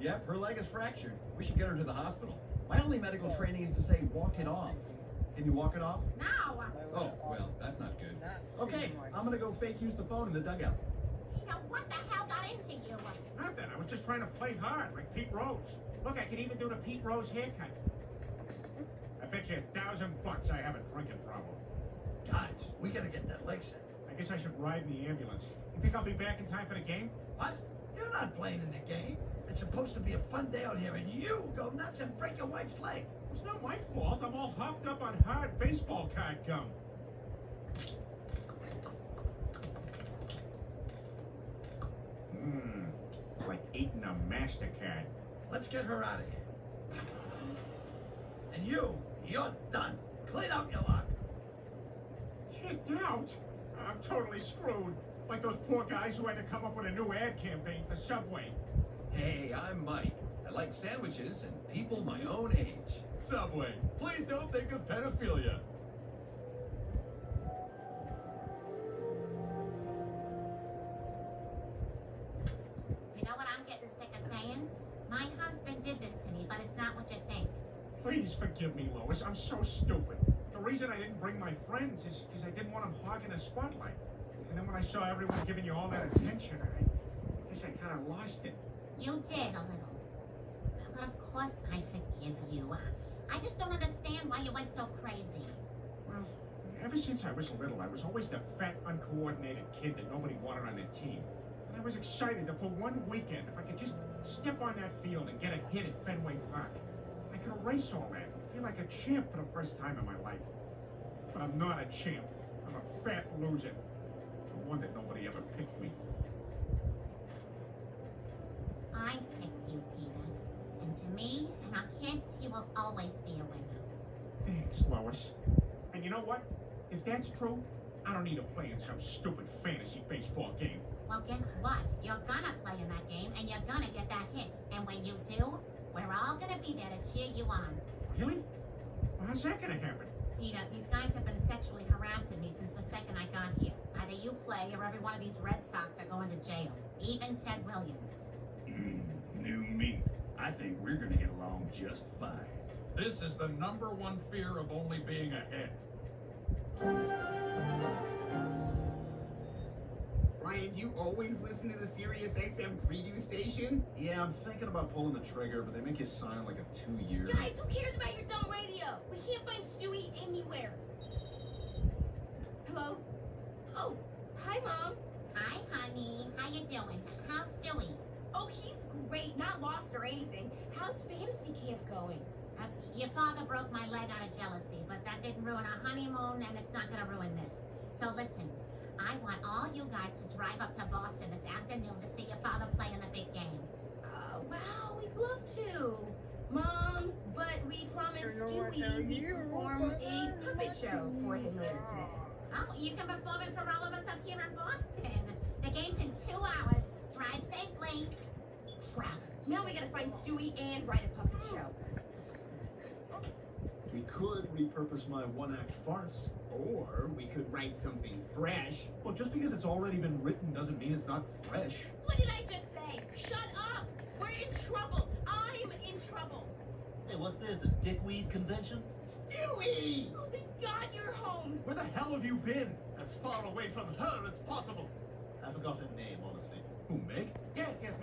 Yep, her leg is fractured. We should get her to the hospital. My only medical training is to say walk it off. Can you walk it off? No. Oh, well, that's not good. Okay, I'm gonna go fake use the phone in the dugout. Peter, what the hell got into you? Nothing. I was just trying to play hard, like Pete Rose. Look, I can even do the Pete Rose haircut. I bet you a thousand bucks I have a drinking problem. Guys, we gotta get that leg set. I guess I should ride in the ambulance. You think I'll be back in time for the game? What? You're not playing in the game. It's supposed to be a fun day out here, and you go nuts and break your wife's leg. It's not my fault. I'm all hopped up on hard baseball card gum. Mmm, like eating a MasterCard. Let's get her out of here. And you, you're done. Clean up your lock. Kicked out? I'm totally screwed. Like those poor guys who had to come up with a new ad campaign for Subway. Hey, I'm Mike. I like sandwiches and people my own age. Subway, please don't think of pedophilia. You know what I'm getting sick of saying? My husband did this to me, but it's not what you think. Please forgive me, Lois. I'm so stupid. The reason I didn't bring my friends is because I didn't want them hogging the spotlight. And then when I saw everyone giving you all that attention, I, I guess I kind of lost it. You did a little. But of course I forgive you. I, just don't understand why you went so crazy. Well, ever since I was little, I was always the fat, uncoordinated kid that nobody wanted on their team. And I was excited that for one weekend, if I could just step on that field and get a hit at Fenway Park, I could erase all that and feel like a champ for the first time in my life. But I'm not a champ. I'm a fat loser. No wonder nobody ever picked me. I picked you, Peter. And to me and our kids, you will always be a winner. Thanks, Lois. And you know what? If that's true, I don't need to play in some stupid fantasy baseball game. Well, guess what? You're gonna play in that game, and you're gonna get that hit. And when you do, we're all gonna be there to cheer you on. Really? Well, how's that gonna happen? Peter, these guys have been sexually harassing me since the second I got here. Either you play, or every one of these Red Sox are going to jail. Even Ted Williams. New me. I think we're gonna get along just fine. This is the number one fear of only being ahead. Ryan, do you always listen to the Sirius XM preview station? Yeah, I'm thinking about pulling the trigger, but they make you sign like a two year. Guys, who cares about your dumb radio? We can't find Stewie anywhere. Hello? Oh, hi, Mom. Hi, honey. How you doing? How's Stewie? Oh, he's great. Not lost or anything. How's fantasy camp going? Uh, your father broke my leg out of jealousy, but that didn't ruin our honeymoon, and it's not gonna ruin this. So listen, I want all you guys to drive up to Boston this afternoon to see your father play in the big game. Uh, wow, we'd love to. Mom, but we promised Stewie we'd perform a puppet show for him later today. Oh, you can perform it for all of us up here in Boston. The game's in two hours. Drive safely. Crap. Now we gotta find Stewie and write a puppet show. We could repurpose my one act farce. Or we could write something fresh. Well, just because it's already been written doesn't mean it's not fresh. What did I just say? Shut up! We're in trouble. I'm in trouble. Hey, what's this, a dickweed convention? Stewie! Oh, thank God you're home. Where the hell have you been? As far away from her as possible. I forgot her name, honestly. Who, Meg? Yes, yes,